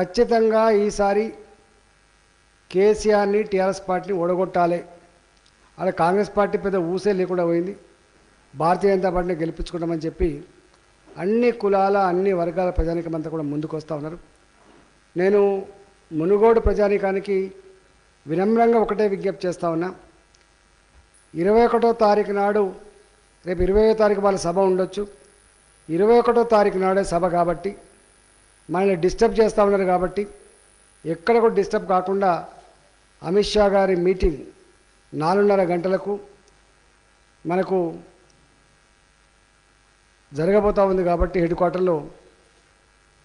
ఖచ్చితంగా ఈసారి కేసీఆర్ని టీఆర్ఎస్ పార్టీని ఓడగొట్టాలి. అలా కాంగ్రెస్ పార్టీ పెద్ద ఊసే లేకుండా పోయింది. భారతీయ జనతా పార్టీని గెలిపించుకుంటామని చెప్పి అన్ని కులాల అన్ని వర్గాల ప్రజానికమంతా కూడా ముందుకు వస్తూ ఉన్నారు. నేను మునుగోడు ప్రజానికానికి వినమ్రంగా ఒకటే విజ్ఞప్తి చేస్తూ ఉన్నా. ఇరవై ఒకటో తారీఖు నాడు రేపు ఇరవయో తారీఖు వాళ్ళ సభ ఉండొచ్చు. ఇరవై ఒకటో తారీఖు నాడే సభ కాబట్టి మనల్ని డిస్టర్బ్ చేస్తూ ఉన్నారు కాబట్టి ఎక్కడ కూడా డిస్టర్బ్ కాకుండా అమిత్ షా గారి మీటింగ్ నాలుగున్నర గంటలకు మనకు జరగబోతూ ఉంది కాబట్టి హెడ్ క్వార్టర్లో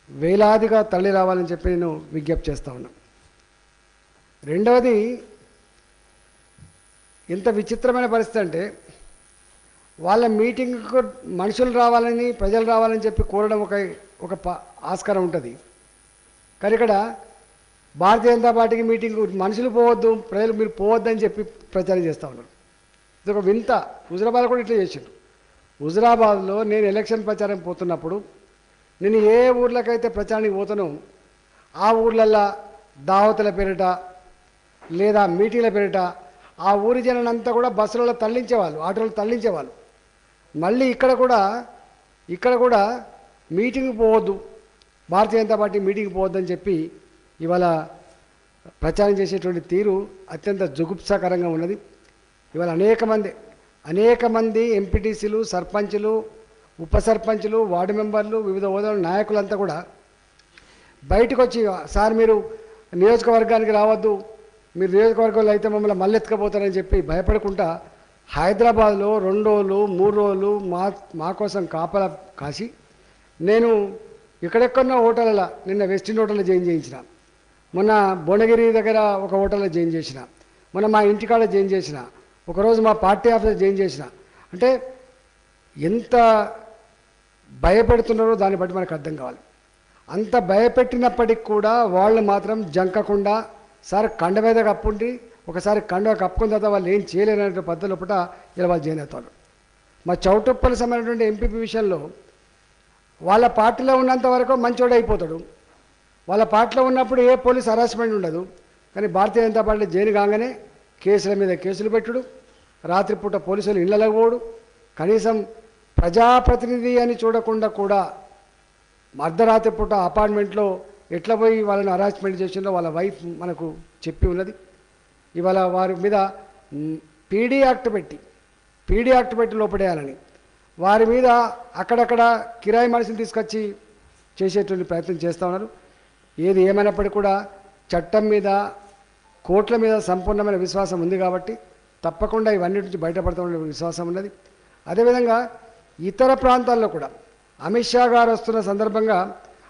వేలాదిగా తల్లి రావాలని చెప్పి నేను విజ్ఞప్తి చేస్తా ఉన్నా. రెండవది ఎంత విచిత్రమైన పరిస్థితి అంటే వాళ్ళ మీటింగ్కు మనుషులు రావాలని ప్రజలు రావాలని చెప్పి కోరడం ఒక ఒక ప- ఆస్కారం ఉంటుంది. కానీ ఇక్కడ భారతీయ జనతా పార్టీకి మీటింగ్ మనుషులు పోవద్దు ప్రజలు మీరు పోవద్దు అని చెప్పి ప్రచారం చేస్తూ ఉన్నారు. ఇది ఒక వింత. హుజరాబాద్ కూడా ఇట్లా చేసిండు. హుజరాబాద్లో నేను ఎలక్షన్ ప్రచారం పోతున్నప్పుడు నేను ఏ ఊర్లకైతే ప్రచారానికి పోతానో ఆ ఊర్లల్లో దావతుల పేరిట లేదా మీటింగ్ల పేరిట ఆ ఊరి జనంతా కూడా బస్సులలో తరలించేవాళ్ళు ఆటోలు తరలించేవాళ్ళు. మళ్ళీ ఇక్కడ కూడా ఇక్కడ కూడా మీటింగ్ పోవద్దు. భారతీయ జనతా పార్టీ మీటింగ్ పోవద్దని చెప్పి ఇవాళ ప్రచారం చేసేటువంటి తీరు అత్యంత జుగుప్సాకరంగా ఉన్నది. ఇవాళ అనేక మంది అనేక మంది ఎంపీటీసీలు సర్పంచులు ఉప సర్పంచులు వార్డు మెంబర్లు వివిధ హోదాల నాయకులంతా కూడా బయటకు వచ్చి సార్ మీరు నియోజకవర్గానికి రావద్దు మీరు నియోజకవర్గంలో అయితే మమ్మల్ని మళ్ళీ చెప్పి భయపడకుండా హైదరాబాద్లో రెండు రోజులు మూడు రోజులు మా మా కోసం కాపలా కాసి నేను ఇక్కడెక్కడో హోటల్లో నిన్న వెస్టిన్ హోటల్లో జాయిన్ చేయించిన. మొన్న భువనగిరి దగ్గర ఒక హోటల్లో జాయిన్ చేసిన. మొన్న మా ఇంటికాడ జాయిన్ చేసిన. ఒకరోజు మా పార్టీ ఆఫీస్ జాయిన్ చేసిన. అంటే ఎంత భయపెడుతున్నారో దాన్ని బట్టి మనకు అర్థం కావాలి. అంత భయపెట్టినప్పటికి కూడా వాళ్ళు మాత్రం జంకకుండా సార్ కండ మీద కప్పుండి ఒకసారి కండ కప్పుకున్న తర్వాత వాళ్ళు ఏం చేయలేనటువంటి పద్ధతి లోపల ఇలా వాళ్ళు జాయిన్ అవుతారు. మా చౌటుప్పల సంబంధించినటువంటి ఎంపీపీ విషయంలో వాళ్ళ పార్టీలో ఉన్నంత వరకు మంచోడు అయిపోతాడు వాళ్ళ పార్టీలో ఉన్నప్పుడు ఏ పోలీస్ హరాస్మెంట్ ఉండదు. కానీ భారతీయ జనతా పార్టీ జైలు కాగానే కేసుల మీద కేసులు పెట్టుడు. రాత్రిపూట పోలీసులు ఇళ్ళలో పోడు కనీసం ప్రజాప్రతినిధి అని చూడకుండా కూడా అర్ధరాత్రి పూట అపార్ట్మెంట్లో ఎట్లా పోయి వాళ్ళని హరాస్మెంట్ చేసిందో వాళ్ళ వైఫ్ మనకు చెప్పి ఉన్నది. ఇవాళ వారి మీద పీడీ యాక్ట్ పెట్టి పీడీ యాక్ట్ పెట్టి లోపడేయాలని. వారి మీద అక్కడక్కడ కిరాయి మనిషిని తీసుకొచ్చి చేసేటువంటి ప్రయత్నం చేస్తూ ఉన్నారు. ఏది ఏమైనప్పటికీ కూడా చట్టం మీద కోట్ల మీద సంపూర్ణమైన విశ్వాసం ఉంది కాబట్టి తప్పకుండా ఇవన్నీ నుంచి బయటపడతామనే విశ్వాసం ఉన్నది. అదేవిధంగా ఇతర ప్రాంతాల్లో కూడా అమిత్ షా గారు వస్తున్న సందర్భంగా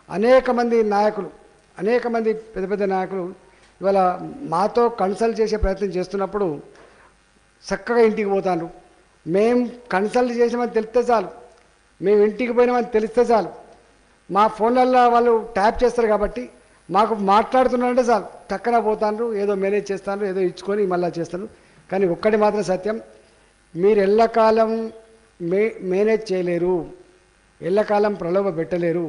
అనేక మంది నాయకులు అనేక మంది పెద్ద పెద్ద నాయకులు ఇవాళ మాతో కన్సల్ట్ చేసే ప్రయత్నం చేస్తున్నప్పుడు చక్కగా ఇంటికి పోతాను మేము కన్సల్ట్ చేసామని తెలిస్తే చాలు. మేము ఇంటికి పోయినామని తెలిస్తే చాలు. మా ఫోన్లలో వాళ్ళు ట్యాప్ చేస్తారు కాబట్టి మాకు మాట్లాడుతున్నారంటే చాలు. టక్కన పోతాను ఏదో మేనేజ్ చేస్తాను ఏదో ఇచ్చుకొని మళ్ళీ చేస్తాను కానీ ఒక్కటి మాత్రం సత్యం మీరు ఎల్లకాలం మే మేనేజ్ చేయలేరు. ఎల్లకాలం ప్రలోభ పెట్టలేరు.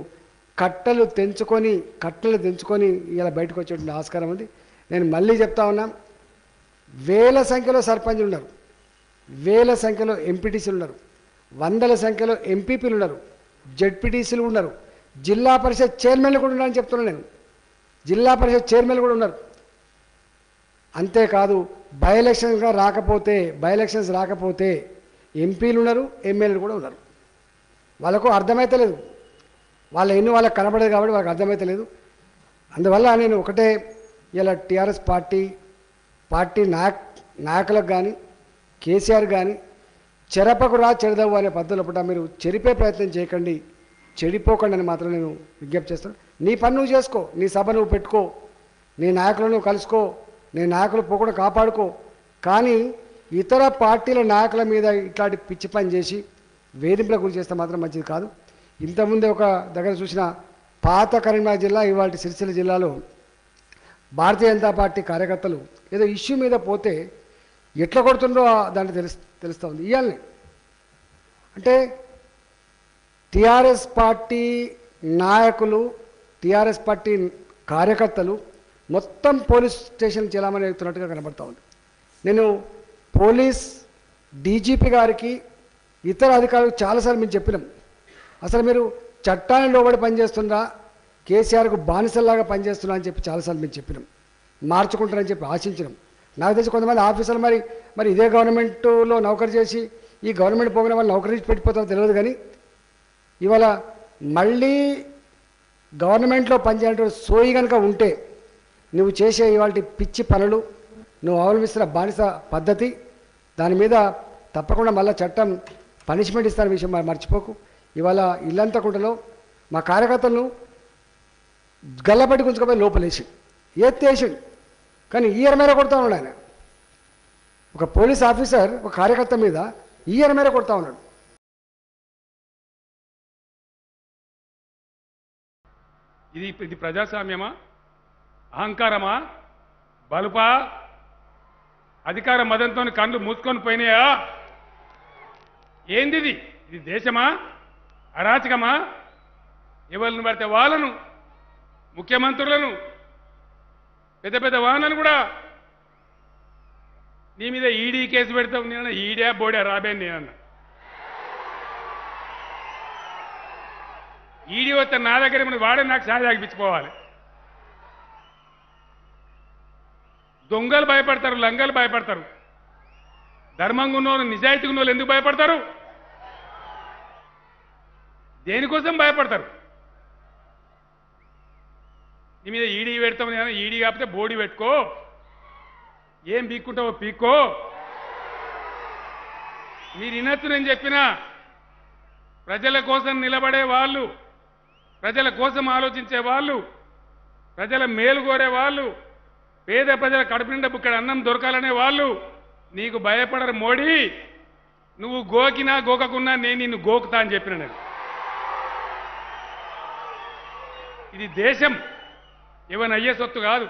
కట్టలు తెంచుకొని కట్టలు తెంచుకొని ఇలా బయటకు వచ్చేటువంటి ఆస్కారం ఉంది. నేను మళ్ళీ చెప్తా ఉన్నా వేల సంఖ్యలో సర్పంచులు ఉన్నారు. వేల సంఖ్యలో ఎంపీటీసీలు ఉన్నారు. వందల సంఖ్యలో ఎంపీపీలు ఉన్నారు. జడ్పీటీసీలు ఉన్నారు. జిల్లా పరిషత్ చైర్మన్లు కూడా ఉన్నారని చెప్తున్నాను నేను. జిల్లా పరిషత్ చైర్మన్లు కూడా ఉన్నారు. అంతేకాదు బై ఎలక్షన్స్గా రాకపోతే బై ఎలక్షన్స్ రాకపోతే ఎంపీలు ఉన్నారు ఎమ్మెల్యేలు కూడా ఉన్నారు. వాళ్ళకు అర్థమైతలేదు వాళ్ళ ఎన్ని వాళ్ళకి కనబడదు కాబట్టి వాళ్ళకి అర్థమైతలేదు అందువల్ల నేను ఒకటే ఇలా టీఆర్ఎస్ పార్టీ పార్టీ నాయక్ నాయకులకు కానీ కేసీఆర్ కానీ చెరపకు రా అనే పద్ధతిలో పూట మీరు చెరిపే ప్రయత్నం చేయకండి. చెడిపోకండి అని మాత్రం నేను విజ్ఞప్తి చేస్తాను నీ పని నువ్వు చేసుకో నీ సభ నువ్వు పెట్టుకో నీ నాయకులను కలుసుకో నీ నాయకులు పోకుండా కాపాడుకో. కానీ ఇతర పార్టీల నాయకుల మీద ఇట్లాంటి పిచ్చి పని చేసి వేధింపులకు గురి చేస్తే మాత్రం మంచిది కాదు. ఇంతకుముందే ఒక దగ్గర చూసిన పాత కరీంనగర్ జిల్లా ఇవాళ సిరిసిల్ల జిల్లాలో భారతీయ జనతా పార్టీ కార్యకర్తలు ఏదో ఇష్యూ మీద పోతే ఎట్లా కొడుతుండో దాన్ని తెలుసు తెలుస్తూ ఉంది ఇవ్వాలని అంటే టిఆర్ఎస్ పార్టీ నాయకులు టిఆర్ఎస్ పార్టీ కార్యకర్తలు మొత్తం పోలీస్ స్టేషన్ చెలామణి అవుతున్నట్టుగా కనబడతా ఉంది. నేను పోలీస్ డీజీపీ గారికి ఇతర అధికారులకు చాలాసార్లు మేము చెప్పినాం. అసలు మీరు చట్టాన్ని లోబడి పనిచేస్తుందా కేసీఆర్కు బానిసల్లాగా పనిచేస్తున్నా అని చెప్పి చాలాసార్లు మేము చెప్పినాం. మార్చుకుంటారని చెప్పి ఆశించినాం. నాకు తెలిసి కొంతమంది ఆఫీసర్లు మరి మరి ఇదే గవర్నమెంట్లో నౌకరీ చేసి ఈ గవర్నమెంట్ పోగిన వాళ్ళు నౌకరీ పెట్టిపోతారో తెలియదు కానీ ఇవాళ మళ్ళీ గవర్నమెంట్లో పనిచేయడం సోయి కనుక ఉంటే నువ్వు చేసే ఇవాళ పిచ్చి పనులు నువ్వు అవలంబిస్తున్న బానిస పద్ధతి దాని మీద తప్పకుండా మళ్ళీ చట్టం పనిష్మెంట్ ఇస్తున్న విషయం మరి మర్చిపోకు. ఇవాళ ఇల్లంతా కుంటలో మా కార్యకర్తలను గల్లబట్టి గుంజుకపోయి లోపలేసి ఎత్తేసి కానీ ఈయర్ మేర కొడతా ఉన్నాడు ఆయన. ఒక పోలీస్ ఆఫీసర్ ఒక కార్యకర్త మీద ఈయర్ మేర కొడతా ఉన్నాడు. ఇది ఇది ప్రజాస్వామ్యమా? అహంకారమా? బలుపా? అధికార మదంతో కళ్ళు మూసుకొని పోయినాయా? ఏంది ఇది? ఇది దేశమా? అరాచకమా? ఎవరిని పడితే వాళ్ళను? ముఖ్యమంత్రులను? పెద్ద పెద్ద వాహనాలు కూడా. నీ మీద ఈడీ కేసు పెడతావు నేను ఈడే బోడే రాబే నేనన్న. ఈడీ వస్తే నా దగ్గర ఏమన్నా వాడే నాకు సాయం ఆగిపించుకోవాలి దొంగలు భయపడతారు లంగలు భయపడతారు. ధర్మంగా ఉన్నోళ్ళు నిజాయితీగా ఉన్నోళ్ళు ఎందుకు భయపడతారు? దేనికోసం భయపడతారు? నీ మీద ఈడీ పెడతాం నేను ఈడీ కాకపోతే బోడీ పెట్టుకో. ఏం పీక్కుంటావో పీక్కో. మీరు వినొచ్చు నేను చెప్పినా. ప్రజల కోసం నిలబడే వాళ్ళు ప్రజల కోసం ఆలోచించే వాళ్ళు ప్రజల మేలు కోరే వాళ్ళు పేద ప్రజల కడుపు నిండా బుక్కడ అన్నం దొరకాలనే వాళ్ళు నీకు భయపడరు మోడీ. నువ్వు గోకినా గోకకున్నా నేను నిన్ను గోకుతా అని చెప్పిన నేను. ఇది దేశం. ఎవరి అయ్యే సొత్తు కాదు.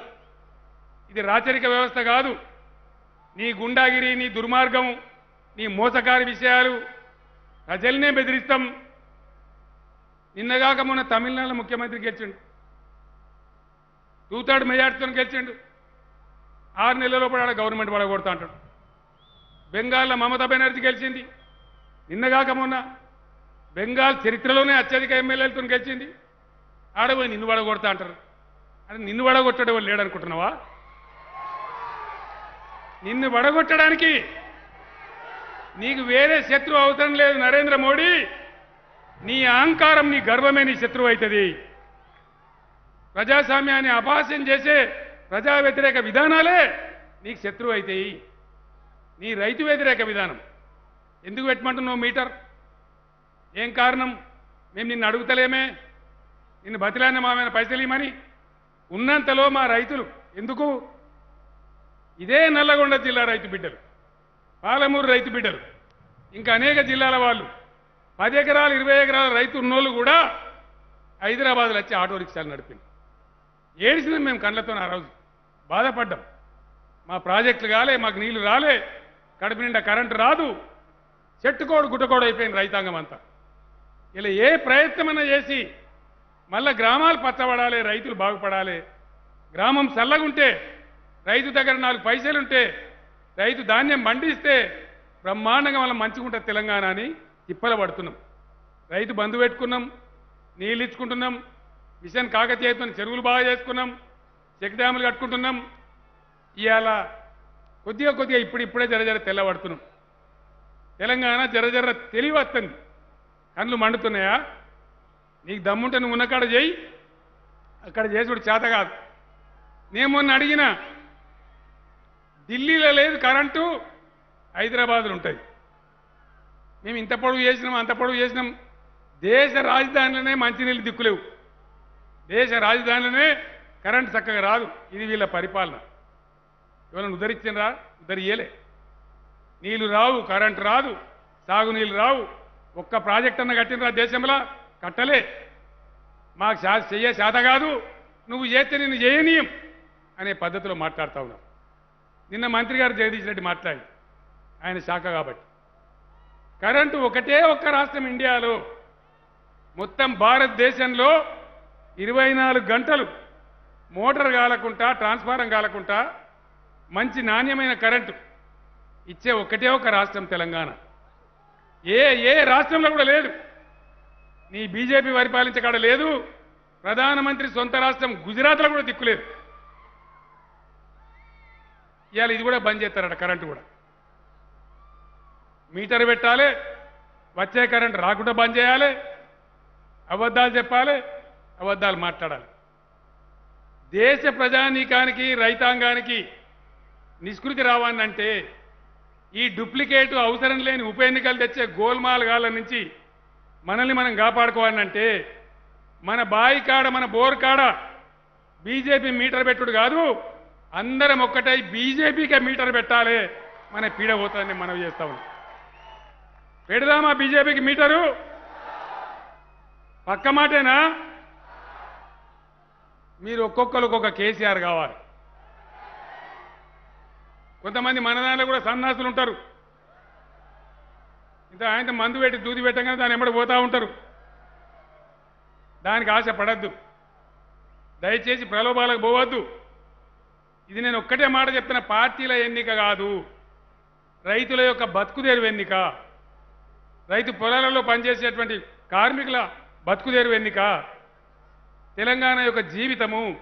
ఇది రాచరిక వ్యవస్థ కాదు. నీ గుండాగిరి నీ దుర్మార్గం నీ మోసకారి విషయాలు ప్రజల్నే బెదిరిస్తాం. నిన్నగాక మొన్న తమిళనాడు ముఖ్యమంత్రి గెలిచిండు. టూ థర్డ్ మెజార్టీతో గెలిచిండు. ఆరు నెలల కూడా ఆడ గవర్నమెంట్ పడగొడతా అంటాడు. బెంగాల్లో మమతా బెనర్జీ గెలిచింది. నిన్నగాక మొన్న బెంగాల్ చరిత్రలోనే అత్యధిక ఎమ్మెల్యేలతో గెలిచింది. ఆడపోయి నిన్ను పడగొడతా అంటారు. అది నిన్ను వడగొట్టడం వాళ్ళు లేడనుకుంటున్నావా? నిన్ను వడగొట్టడానికి నీకు వేరే శత్రువు అవసరం లేదు నరేంద్ర మోడీ. నీ అహంకారం నీ గర్వమే నీ శత్రువు అవుతుంది ప్రజాస్వామ్యాన్ని అపహాస్యం చేసే ప్రజా వ్యతిరేక విధానాలే నీకు శత్రువు అవుతాయి నీ రైతు వ్యతిరేక విధానం. ఎందుకు పెట్టమంటున్నావు మీటర్? ఏం కారణం? మేము నిన్ను అడుగుతలేమే. నిన్ను బతిలాన్న మా మీద పైసలు ఇవ్వమని. ఉన్నంతలో మా రైతులు ఎందుకు? ఇదే నల్లగొండ జిల్లా రైతు బిడ్డలు పాలమూరు రైతు బిడ్డలు ఇంకా అనేక జిల్లాల వాళ్ళు. పది ఎకరాలు ఇరవై ఎకరాల రైతు ఉన్నోళ్ళు కూడా హైదరాబాద్లో వచ్చి ఆటో రిక్షాలు నడిపింది ఏడిసినాం మేము కళ్ళతో ఆ రోజు. బాధపడ్డాం. మా ప్రాజెక్టులు కాలే మాకు నీళ్ళు రాలే కడుపు నిండా కరెంటు రాదు. చెట్టుకోడు గుట్టకోడు అయిపోయింది రైతాంగం అంతా. ఇలా ఏ ప్రయత్నమైనా చేసి మళ్ళా గ్రామాలు పచ్చబడాలి రైతులు బాగుపడాలి. గ్రామం చల్లగుంటే రైతు దగ్గర నాలుగు పైసలుంటే రైతు ధాన్యం మండిస్తే బ్రహ్మాండంగా మనం మంచిగుంటుంది తెలంగాణ అని తిప్పల పడుతున్నాం. రైతు బంధు పెట్టుకున్నాం నీళ్ళు ఇచ్చుకుంటున్నాం మిషన్ కాకతీయతో చెరువులు బాగా చేసుకున్నాం చెక్ డ్యాములు కట్టుకుంటున్నాం. ఇవాళ కొద్దిగా కొద్దిగా ఇప్పుడు ఇప్పుడే జర జర తెల్లబడుతున్నాం తెలంగాణ జర జర తెలివి వస్తుంది కళ్ళు మండుతున్నాయా? నీకు దమ్ముంటే నువ్వు ఉన్నకాడ చేయి అక్కడ చేసుడు చేత కాదు. నేను మొన్న అడిగిన ఢిల్లీలో లేదు కరెంటు హైదరాబాద్లో ఉంటుంది మేము ఇంత పొడవు చేసినాం అంత పొడవు చేసినాం. దేశ రాజధానిలోనే మంచినీళ్ళు దిక్కులేవు. దేశ రాజధానిలోనే కరెంట్ చక్కగా రాదు. ఇది వీళ్ళ పరిపాలన. ఎవరైనా ఉదరించినరా ఉద్ధరియలే నీళ్ళు రావు కరెంట్ రాదు సాగునీళ్ళు రావు. ఒక్క ప్రాజెక్ట్ అన్న కట్టినరా దేశంలో? కట్టలే. మాకు శా చెయ్యే శాత కాదు. నువ్వు చేస్తే నిన్ను చేయనీయం అనే పద్ధతిలో మాట్లాడుతూ ఉన్నావు నిన్న మంత్రి గారు జగదీష్ రెడ్డి మాట్లాడి ఆయన శాఖ కాబట్టి. కరెంటు ఒకటే ఒక్క రాష్ట్రం ఇండియాలో. మొత్తం భారతదేశంలో ఇరవై నాలుగు గంటలు మోటార్ కాలకుండా ట్రాన్స్ఫారం కాలకుండా మంచి నాణ్యమైన కరెంటు ఇచ్చే ఒకటే ఒక రాష్ట్రం తెలంగాణ. ఏ ఏ రాష్ట్రంలో కూడా లేదు. నీ బీజేపీ పరిపాలించకాడ లేదు. ప్రధానమంత్రి సొంత రాష్ట్రం గుజరాత్లో కూడా దిక్కులేదు. ఇవాళ ఇది కూడా బంద్ చేస్తారట కరెంటు కూడా. మీటర్ పెట్టాలి వచ్చే కరెంట్ రాకుండా బంద్ చేయాలి అబద్ధాలు చెప్పాలి అబద్ధాలు మాట్లాడాలి. దేశ ప్రజానీకానికి రైతాంగానికి నిష్కృతి రావాలంటే ఈ డూప్లికేట్ అవసరం లేని ఉప ఎన్నికలు తెచ్చే గోల్మాల్ గాల నుంచి మనల్ని మనం కాపాడుకోవాలంటే మన బాయి కాడ మన బోర్ కాడ బీజేపీ మీటర్ పెట్టుడు కాదు. అందరం ఒక్కటై బీజేపీకే మీటర్ పెట్టాలి. మన పీడ పోతుందని మనం చేస్తా ఉన్నాం. పెడదామా బీజేపీకి మీటరు? పక్క మాటేనా? మీరు ఒక్కొక్కరు ఒక్కొక్క కేసీఆర్ కావాలి. కొంతమంది మన దాంట్లో కూడా సన్నాసులు ఉంటారు. ఇంత ఆయన మందు పెట్టి దూది పెట్టగానే దాని ఎమ్మడి పోతా ఉంటారు. దానికి ఆశ పడద్దు. దయచేసి ప్రలోభాలకు పోవద్దు. ఇది నేను ఒక్కటే మాట చెప్తున్న పార్టీల ఎన్నిక కాదు. రైతుల యొక్క బతుకుదేరు ఎన్నిక. రైతు పొలాలలో పనిచేసేటువంటి కార్మికుల బతుకుదేరు ఎన్నిక. తెలంగాణ యొక్క జీవితము